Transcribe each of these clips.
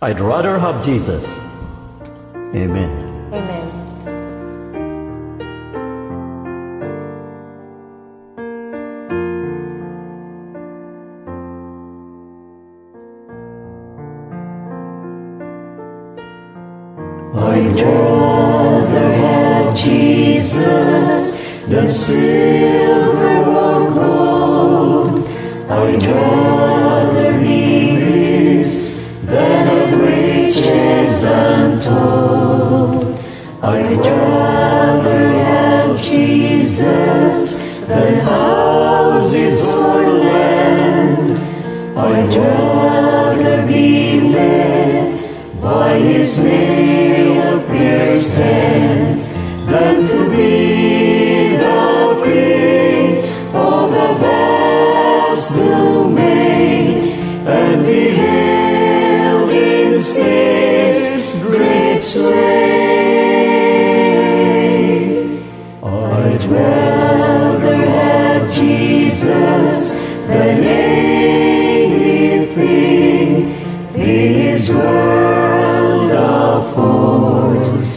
I'd rather have Jesus. Amen. Amen. I'd rather have Jesus than silver or gold. I'd rather I'd rather have Jesus than houses or land. I'd rather be led by his nail pierced hand than to be the king of a vast domain and be held in sin's great sway. Jesus than anything this world affords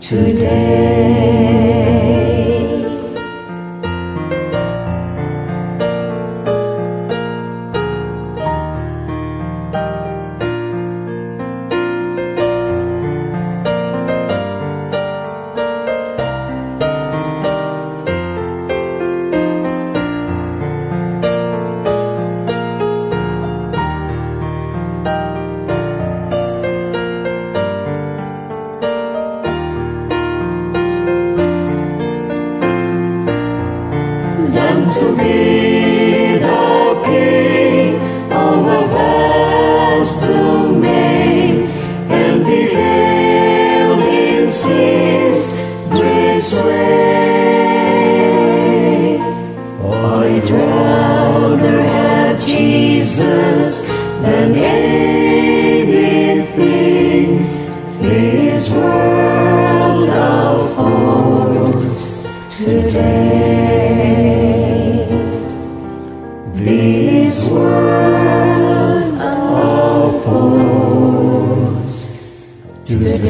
today. To be the king and be held in. I'd rather have Jesus than anything this world This world affords today.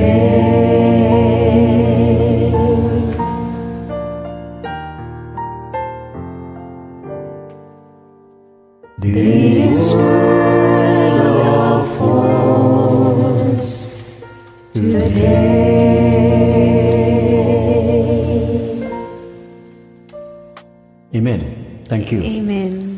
This world affords today. Amen. Thank you. Amen.